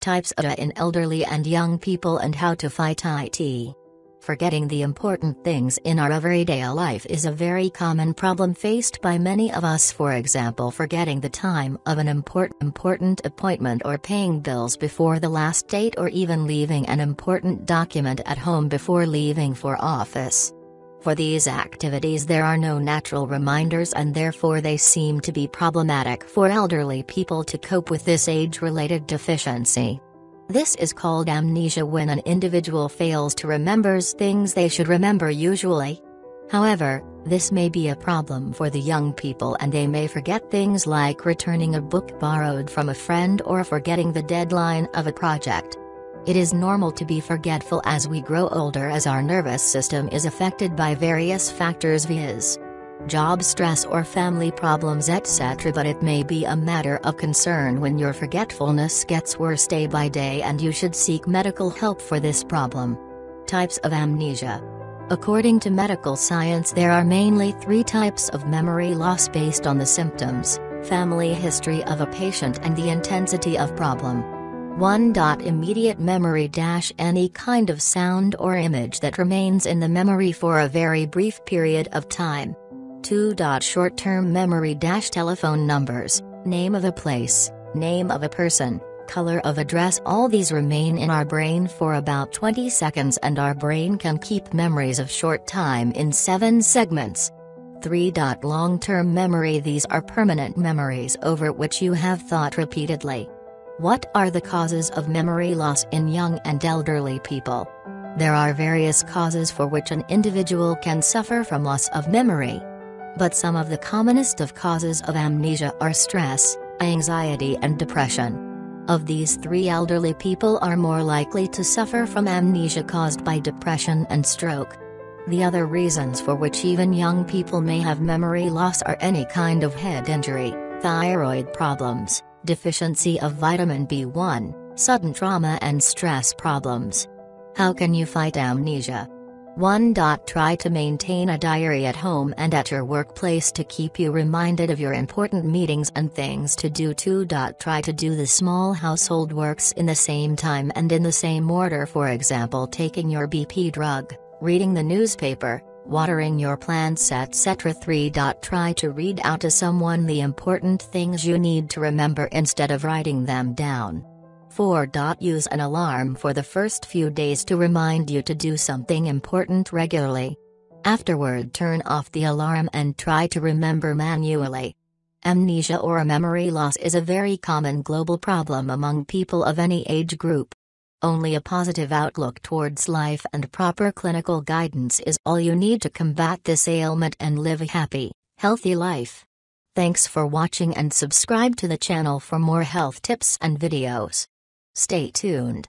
Types of in elderly and young people and how to fight IT. Forgetting the important things in our everyday life is a very common problem faced by many of us for example forgetting the time of an important important appointment or paying bills before the last date or even leaving an important document at home before leaving for office. For these activities there are no natural reminders and therefore they seem to be problematic for elderly people to cope with this age-related deficiency. This is called amnesia when an individual fails to remembers things they should remember usually. However, this may be a problem for the young people and they may forget things like returning a book borrowed from a friend or forgetting the deadline of a project. It is normal to be forgetful as we grow older as our nervous system is affected by various factors viz job stress or family problems etc. But it may be a matter of concern when your forgetfulness gets worse day by day and you should seek medical help for this problem. Types of amnesia. According to medical science there are mainly three types of memory loss based on the symptoms, family history of a patient and the intensity of problem. 1. Immediate memory dash any kind of sound or image that remains in the memory for a very brief period of time. 2. Short-term memory dash telephone numbers, name of a place, name of a person, color of address all these remain in our brain for about 20 seconds and our brain can keep memories of short time in 7 segments. 3. Long-term memory These are permanent memories over which you have thought repeatedly. What are the causes of memory loss in young and elderly people? There are various causes for which an individual can suffer from loss of memory. But some of the commonest of causes of amnesia are stress, anxiety and depression. Of these three elderly people are more likely to suffer from amnesia caused by depression and stroke. The other reasons for which even young people may have memory loss are any kind of head injury, thyroid problems, deficiency of vitamin B1, sudden trauma and stress problems. How can you fight amnesia? 1. Try to maintain a diary at home and at your workplace to keep you reminded of your important meetings and things to do. 2. Try to do the small household works in the same time and in the same order, for example, taking your BP drug, reading the newspaper, watering your plants, etc. 3. Try to read out to someone the important things you need to remember instead of writing them down. 4. Use an alarm for the first few days to remind you to do something important regularly. Afterward, turn off the alarm and try to remember manually. Amnesia or a memory loss is a very common global problem among people of any age group. Only a positive outlook towards life and proper clinical guidance is all you need to combat this ailment and live a happy, healthy life. Thanks for watching and subscribe to the channel for more health tips and videos. Stay tuned.